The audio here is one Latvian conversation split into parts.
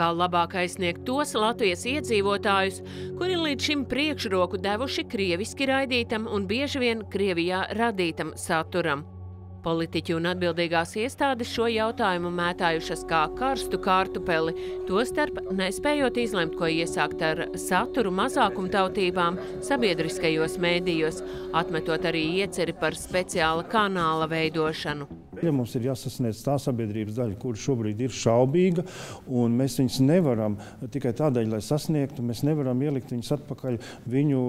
Kā labāk aizsniegt tos Latvijas iedzīvotājus, kuri līdz šim priekšroku devuši krieviski raidītam un bieži vien Krievijā radītam saturam. Politiķi un atbildīgās iestādes šo jautājumu mētājušas kā karstu kārtupeli, tostarp nespējot izlemt, ko iesākt ar saturu mazākumtautībām sabiedriskajos mēdījos, atmetot arī ieceri par speciāla kanāla veidošanu. Ja mums ir jāsasniedz tā sabiedrības daļa, kur šobrīd ir šaubīga, un mēs viņus nevaram tikai tādēļ, lai sasniegtu, mēs nevaram ielikt viņus atpakaļ viņu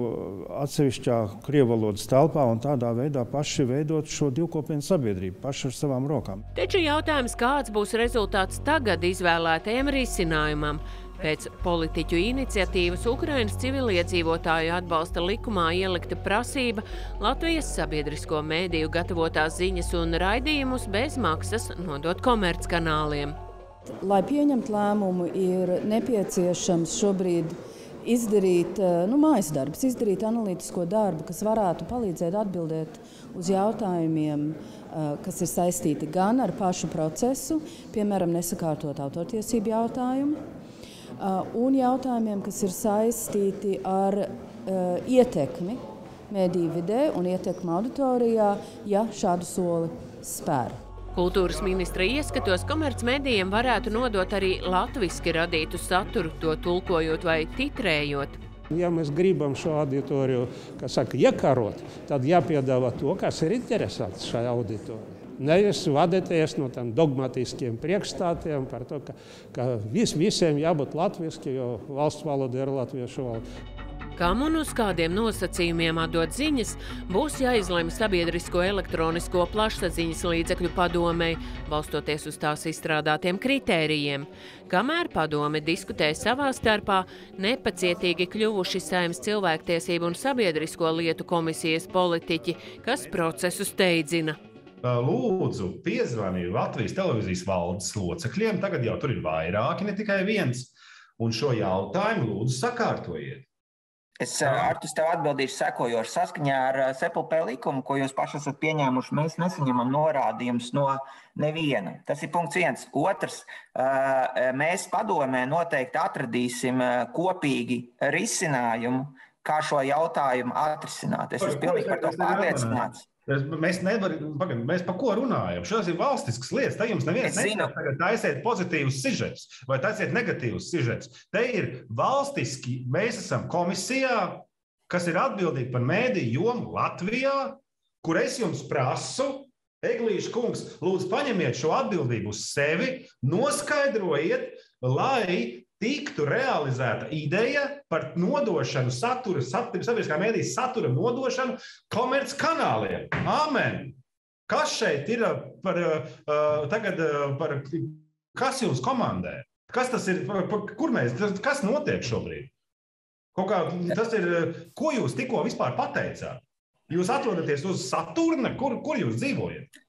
atsevišķā krievalodas telpā un tādā veidā paši veidot šo divkopienu sabiedrību, paši ar savām rokām. Taču jautājums, kāds būs rezultāts tagad izvēlētajam risinājumam? Pēc politiķu iniciatīvas Ukrainas civiliedzīvotāju atbalsta likumā ielikta prasība Latvijas sabiedrisko mēdīju gatavotās ziņas un raidījumus bez maksas nodot komerckanāliem. Lai pieņemtu lēmumu, ir nepieciešams šobrīd izdarīt eh, nu, mājas darbus, izdarīt analītisko darbu, kas varētu palīdzēt atbildēt uz jautājumiem, eh, kas ir saistīti gan ar pašu procesu, piemēram, nesakārtot autortiesību jautājumu, un jautājumiem, kas ir saistīti ar ietekmi mediju vidē un ietekmi auditorijā, ja šādu soli spēr. Kultūras ministra ieskatos komercmedijiem varētu nodot arī latviski radītu saturu, to tulkojot vai titrējot. Ja mēs gribam šo auditoriju saka, iekarot, tad jāpiedāvā to, kas ir interesants šai auditorijai. Nevis vadīties no tādiem dogmatiskiem priekšstātiem par to, ka, ka vis, visiem jābūt latviešu, jo valsts valoda ir latviešu valoda. Kam un uz kādiem nosacījumiem atdot ziņas, būs jāizlemj sabiedrisko elektronisko plašsaziņas līdzekļu padomei, balstoties uz tās izstrādātiem kritērijiem. Kamēr padome diskutē savā starpā, nepacietīgi kļuvuši Saimnes cilvēktiesību un sabiedrisko lietu komisijas politiķi, kas procesu steidzina lūdzu piezvanīju Latvijas televīzijas valdes locekļiem. Tagad jau tur ir vairāki, ne tikai viens. Un šo jautājumu lūdzu sakārtojiet. Es ar tevi atbildīšu sekojoši. Saskaņā ar SEPLP likumu, ko jūs paši esat pieņēmuši, mēs nesaņemam norādījumus no neviena. Tas ir punkts viens. Otrs, mēs padomē noteikti atradīsim kopīgi risinājumu, kā šo jautājumu atrisināt. Es esmu pilnīgi par to pārliecināts. Mēs nevaram, pagaid, mēs par ko runājam? Šīs ir valstiskas lietas. Te jums neviens nesaka, taisiet pozitīvus sižetus vai taisiet negatīvus sižetus. Te ir valstiski, mēs esam komisijā, kas ir atbildīga par mēdīju jomu Latvijā, kur es jums prasu, Eglīša kungs, lūdzu, paņemiet šo atbildību uz sevi, noskaidrojiet, lai tiktu realizēta ideja par nodošanu satura, sabiedriskā mēdīņa satura nodošanu komerckanāliem. Amen! Kas šeit ir par, uh, tagad, uh, par kas jums komandē? Kas tas ir? Kur mēs, kas notiek šobrīd? Kaut kā, tas ir, ko jūs tikko vispār pateicāt? Jūs atrodaties uz Saturna, kur, kur jūs dzīvojat?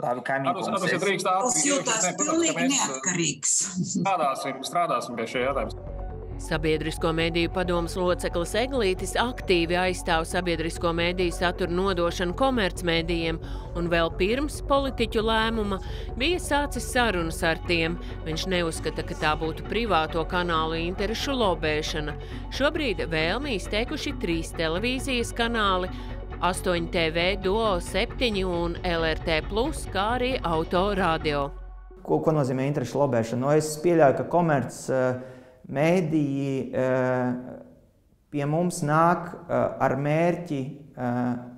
Labi, kaimiņš. Tas ir drīkst ātri. Tas jūtas pilnīgi neatkarīgs. Strādāsim, strādāsim pie šī jautājuma. Sabiedrisko mēdīju padomas loceklis Eglītis aktīvi aizstāv sabiedrisko mēdīju saturu nodošanu komercmēdījiem, un vēl pirms politiķu lēmuma bija sācis sarunas ar tiem. Viņš neuzskata, ka tā būtu privāto kanālu interešu lobēšana. Šobrīd vēlmi izteikuši trīs televīzijas kanāli 8 TV, Duo 7 un LRT, kā arī autoradio. Ko, ko nozīmē interešu lobēšana? No, es pieļauju, ka komerc uh, mēdīji uh, pie mums nāk uh, ar mērķi,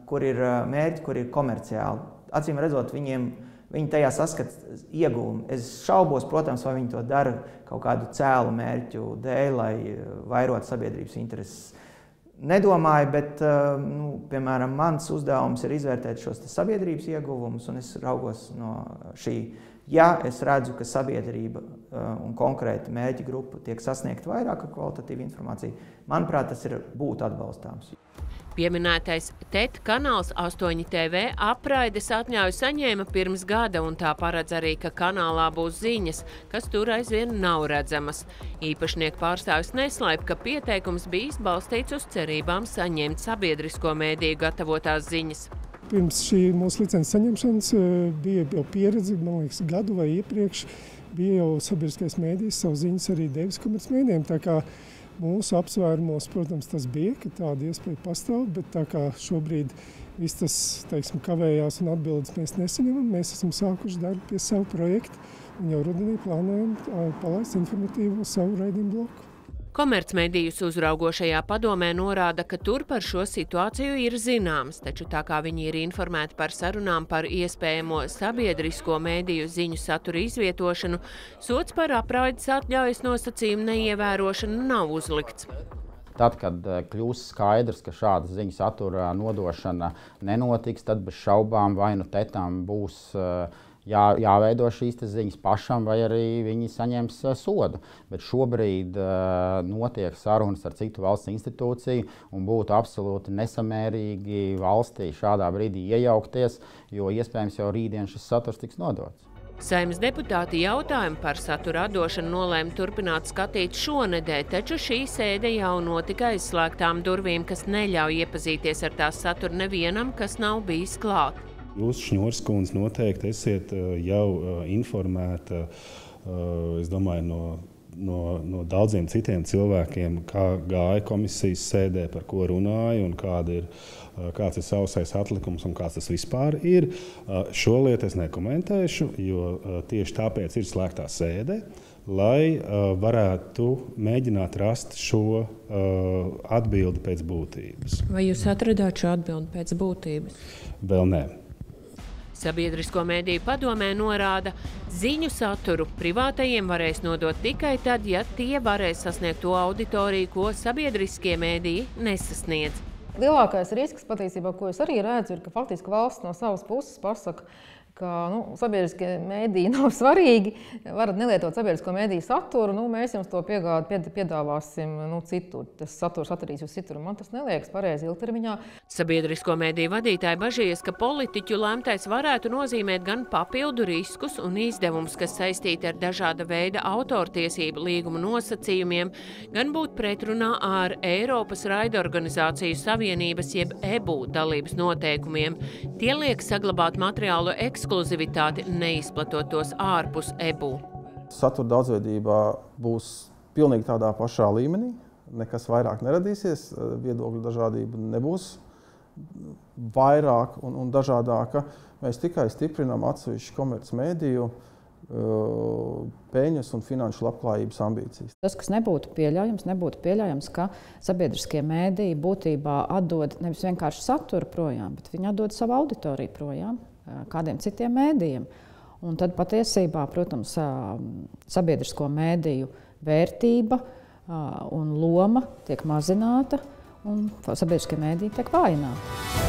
kur ir mērķi, kur ir komerciāli. Acīm redzot, viņiem viņi tajā saskata ieguvumu. Es šaubos, protams, vai viņi to dara kaut kādu cēlu mērķu dēļ, lai vairotu sabiedrības intereses. Nedomāju, bet, eh, nu, piemēram, mans uzdevums ir izvērtēt šos sabiedrības ieguvumus, un es raugos no šī. Ja es redzu, ka sabiedrība eh, un konkrēti mērķa grupa tiek sasniegta vairāk ar kvalitatīvu informāciju, manuprāt, tas ir būtu atbalstāms. Pieminētais TET kanāls 8 TV apraides atļauju saņēma pirms gada, un tā paredz arī, ka kanālā būs ziņas, kas tur aizvien nav redzamas. Īpašnieku pārstāvis neslēp, ka pieteikums bijis balstīts uz cerībām saņemt sabiedrisko mēdīju gatavotās ziņas. Pirms šī mūsu licences saņemšanas eh, bija jau pieredze, man liekas, gadu vai iepriekš bija jau sabiedriskais mēdījis savu ziņas arī devis komercmēdījiem. Tā kā mūsu apsvērumos, protams, tas bija, ka tāda iespēja pastāv, bet tā kā šobrīd viss tas teiksim, kavējās un atbildes mēs nesaņemam, mēs esam sākuši darbu pie savu projektu un jau rudenī plānojam palaist informatīvo savu raidījumu bloku. Komercmedijus uzraugošajā padomē norāda, ka tur par šo situāciju ir zināms, taču tā kā viņi ir informēti par sarunām par iespējamo sabiedrisko mēdīju ziņu satura izvietošanu, sots par apraides atļaujas nosacījumu neievērošanu nav uzlikts. Tad, kad eh, kļūs skaidrs, ka šāda ziņu satura nodošana nenotiks, tad bez šaubām vai nu tetām būs uh, jā, jāveido šīs ziņas pašam, vai arī viņi saņems uh, sodu. Bet šobrīd uh, notiek sarunas ar citu valsts institūciju, un būtu absolūti nesamērīgi valstī šādā brīdī iejaukties, jo iespējams jau rītdien šis saturs tiks nodots. Saimnes deputāti jautājumu par satura atdošanu nolēma turpināt skatīt šonedēļ, taču šī sēde jau notika aizslēgtām durvīm, kas neļauj iepazīties ar tās saturu nevienam, kas nav bijis klāt. Jūs, Šņūrs kundze, noteikti esat uh, jau uh, informēta, uh, es domāju, no no, no daudziem citiem cilvēkiem, kā gāja komisijas sēdē, par ko runāja un kāda ir, kāds ir sausais atlikums un kāds tas vispār ir. Šo lietu es nekomentēšu, jo tieši tāpēc ir slēgtā sēde. Lai uh, varētu mēģināt rast šo uh, atbildi pēc būtības. Vai jūs atradāt šo atbildi pēc būtības? Vēl nē. Sabiedrisko mēdīju padomē norāda, ziņu saturu privātajiem varēs nodot tikai tad, ja tie varēs sasniegt to auditoriju, ko sabiedriskie mēdīji nesasniedz. Lielākais risks patiesībā, ko es arī redzu, ir, ka faktiski valsts no savas puses pasaka, ka nu, sabiedriskie mēdīji nav svarīgi. Varat nelietot sabiedrisko mēdīju saturu, nu, mēs jums to piegādu, pied, piedāvāsim nu, citur. Tas saturs atradīsies citur. Man tas neliekas pareizi ilgtermiņā. Sabiedrisko mēdīju vadītāji bažījies, ka politiķu lemtais varētu nozīmēt gan papildu riskus un izdevumus, kas saistīti ar dažāda veida autortiesību līguma nosacījumiem, gan būt pretrunā ar Eiropas raidorganizāciju savienības jeb EBU dalības noteikumiem. Tie liek saglabāt materiālu ekskluzīvu ekskluzivitāti, neizplatot tos ārpus EBU. Satura daudzveidībā būs pilnīgi tādā pašā līmenī. Nekas vairāk neradīsies, viedokļu dažādība nebūs vairāk un, un dažādāka. Mēs tikai stiprinām atsevišķu komercmediju peļņas un finanšu labklājības ambīcijas. Tas, kas nebūtu pieļaujams, nebūtu pieļaujams, ka sabiedriskie mēdīji būtībā atdod nevis vienkārši saturu projām, bet viņi atdod savu auditoriju projām kādiem citiem mēdījiem. Un tad patiesībā, protams, sabiedrisko mēdīju vērtība un loma tiek mazināta, un sabiedriskie mēdīji tiek vājināti.